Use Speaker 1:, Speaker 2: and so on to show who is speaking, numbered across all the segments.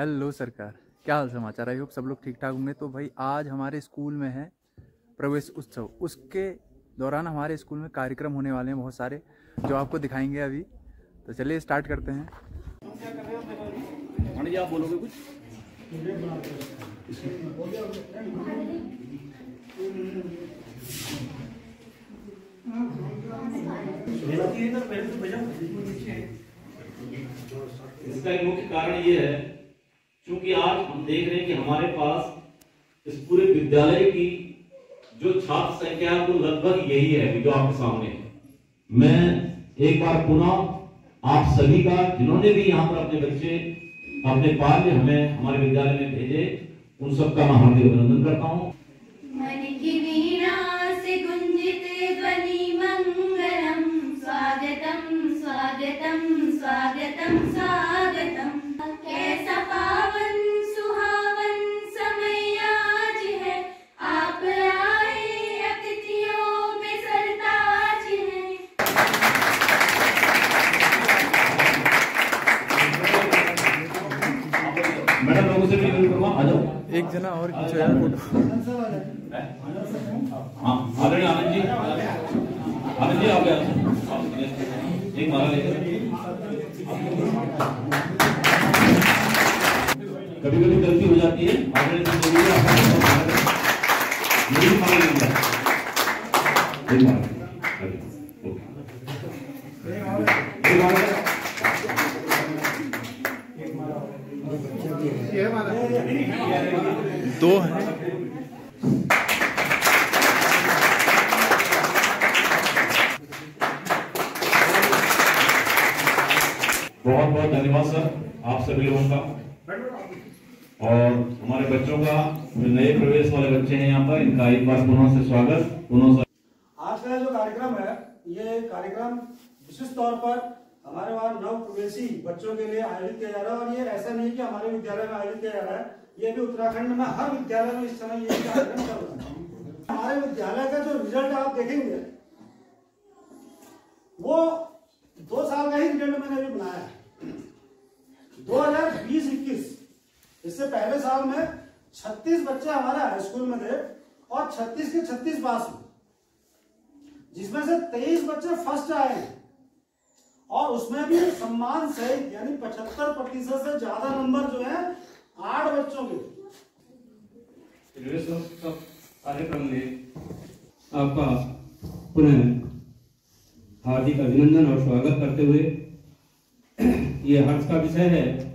Speaker 1: Hello सरकार क्या हाल समाचार? आई होप सब लोग ठीक ठाक होंगे। तो भाई आज हमारे स्कूल में है प्रवेश उत्सव। उसके दौरान हमारे स्कूल में कार्यक्रम होने वाले हैं बहुत सारे जो आपको दिखाएँगे अभी। तो चलिए स्टार्ट करते हैं।
Speaker 2: आप बोलोगे कुछ? इसका मुख्य कारण ये है क्योंकि आज हम देख रहे हैं कि हमारे पास इस पूरे विद्यालय की जो छात्र संख्या है, वो लगभग यही है जो आपके सामने है। मैं एक बार पुनः आप सभी का, जिन्होंने भी यहाँ पर अपने बच्चे, अपने बाल्य हमें हमारे विद्यालय में भेजे, उन सबका मैं हार्दिक अभिनंदन करता हूँ।
Speaker 1: एक जना और खींचो यार फ़ोटो
Speaker 2: हाँ आनंद जी। आनंद जी, आप एक लेकर कभी कभी गलती हो जाती है। आप- मेरी माला ले एक माला ओके। एक माला
Speaker 1: दो हैं
Speaker 2: बहुत बहुत धन्यवाद सर आप सभी लोगों का। और हमारे बच्चों का जो नए प्रवेश वाले बच्चे हैं यहाँ पर इनका एक बार पुनः से स्वागत पुनः से
Speaker 3: आज का जो कार्यक्रम है ये कार्यक्रम विशेष तौर पर हमारे वहाँ नव प्रवेशी बच्चों के लिए आयोजित किया जा रहा है और ये ऐसा नहीं कि हमारे विद्यालय में आयोजित किया जा रहा है। ये भी उत्तराखंड में हर विद्यालय में इस समय ये कार्यक्रम चल रहा है। हमारे विद्यालय का जो रिज़ल्ट आप देखेंगे, वो दो साल का ही रिज़ल्ट मैंने अभी बनाया है। दो हज़ार बीस इक्कीस, इससे पहले साल में 36 बच्चे हमारे हाई स्कूल में थे और 36 के 36 पास हुए। जिसमें से 23 बच्चे फ़र्स्ट आए हैं। और उसमें भी सम्मान सहित, यानी 75 प्रतिशत से ज़्यादा नंबर जो है
Speaker 4: कार्यक्रम में आपका पुनः हार्दिक अभिनंदन और स्वागत करते हुए। ये हर्ष का विषय है।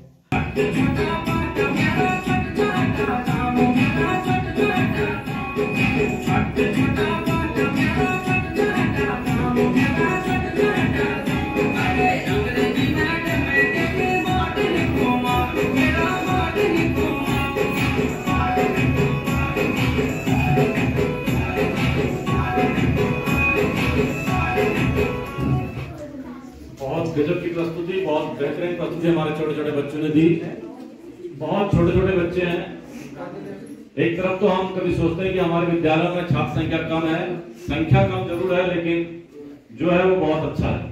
Speaker 2: गजब की प्रस्तुति, बहुत बेहतरीन प्रस्तुति हमारे छोटे छोटे बच्चों ने दी। बहुत छोटे छोटे बच्चे हैं। एक तरफ़ तो हम कभी सोचते हैं कि हमारे विद्यालय में छात्र संख्या कम है, संख्या कम ज़रूर है, लेकिन जो है वो बहुत अच्छा है।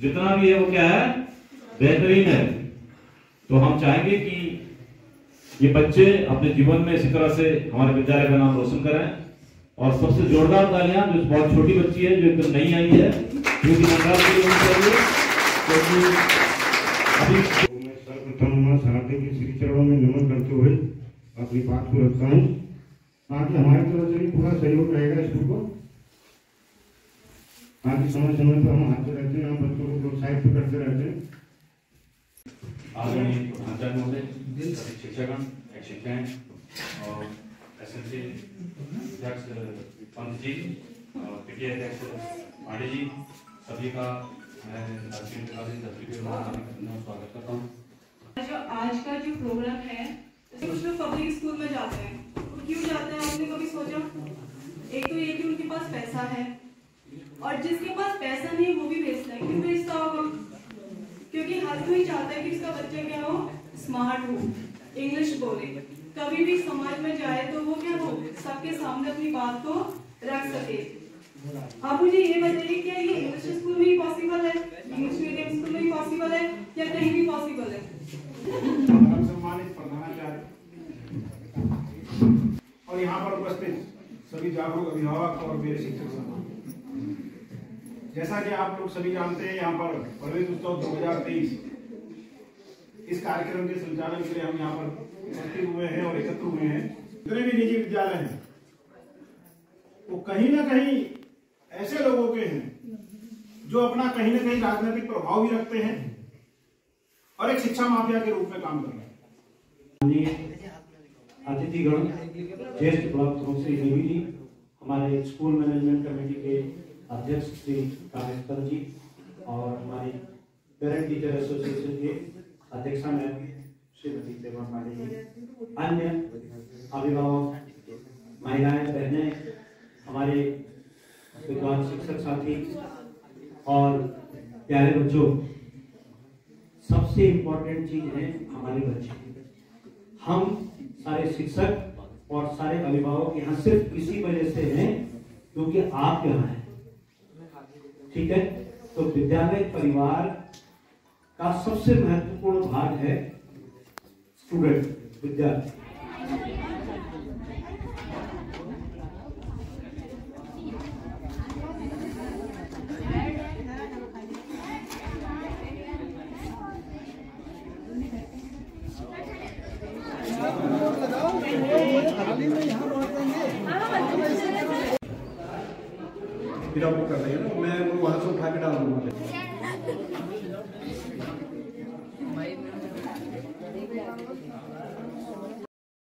Speaker 2: जितना भी है वो क्या है? बेहतरीन है। तो हम चाहेंगे कि ये बच्चे अपने जीवन में इसी तरह से हमारे विद्यालय का नाम रोशन करें। और सबसे जोरदार तालियाँ जो बहुत छोटी बच्ची है, जो एकदम नई आई है क्योंकि क्योंकि
Speaker 5: मैं सर्वप्रथम माँ शारदे के श्री चरणों में नमन करते हुए अपनी बात को रखता हूँ आगे हमारी तरफ़ से भी पूरा सहयोग रहेगा स्कूल को आगे समय समय पर हम आते रहते हैं हम बच्चों को प्रोत्साहित भी करते रहते हैं
Speaker 2: आदरणीय आचार्य महोदय शिक्षकगण शिक्षाएँ और एसएमसी अध्यक्ष पंत जी और पीटीए अध्यक्ष पांडे जी सभी का
Speaker 6: जो आज का जो प्रोग्राम है कुछ लोग पब्लिक स्कूल में जाते हैं तो क्यों जाते हैं? आपने कभी सोचा? एक तो ये कि उनके पास पैसा है, और जिसके पास पैसा नहीं, वो भी भेजता है। क्यों भेजता होगा क्योंकि हर कोई चाहता है कि उसका बच्चा क्या हो? स्मार्ट हो इंग्लिश बोले। कभी भी समाज में जाए तो वो क्या हो? सबके सामने अपनी बात को रख सके। आप मुझे ये बताइए क्या ये इंग्लिश स्कूल में ही पॉसिबल है? इंग्लिश मीडियम स्कूल में ही पॉसिबल है या कहीं भी पॉसिबल है?
Speaker 5: और यहाँ पर
Speaker 7: उपस्थित सभी जागरूक अभिभावक और मेरे शिक्षक सम्मान जैसा कि आप लोग सभी जानते हैं, यहाँ पर परवेज उत्सव 2023 इस कार्यक्रम के संचालन के लिए हम यहाँ पर उपस्थित हुए हैं और एकत्र हुए हैं। जितने भी निजी विद्यालय हैं, वो कहीं ना कहीं ऐसे लोगों के हैं जो अपना कहीं ना कहीं राजनीतिक प्रभाव भी रखते हैं और एक शिक्षा माफिया के रूप में काम कर रहे हैं।
Speaker 8: अतिथिगण, ज्येष्ठ ब्लॉक प्रमुख श्री जी, हमारे स्कूल मैनेजमेंट कमेटी के अध्यक्ष श्री कामेश्वर जी और हमारे पेरेंट टीचर एसोसिएशन के अध्यक्षा मैम, श्रीमती प्रेमा पांडे जी, अन्य अभिभावक, महिलाएँ, बहनें, हमारे विद्वान शिक्षक साथी और प्यारे बच्चों, सबसे इम्पोर्टेंट चीज़ है हमारे बच्चे। हम सारे शिक्षक और सारे अभिभावक यहाँ सिर्फ़ इसी वजह से हैं क्योंकि आप यहाँ हैं। ठीक है? तो विद्यालय परिवार का सबसे महत्वपूर्ण भाग है स्टूडेंट विद्यार्थी।
Speaker 7: फिर आप कर रही है ना मैं वहाँ से उठा के डाल दूँगा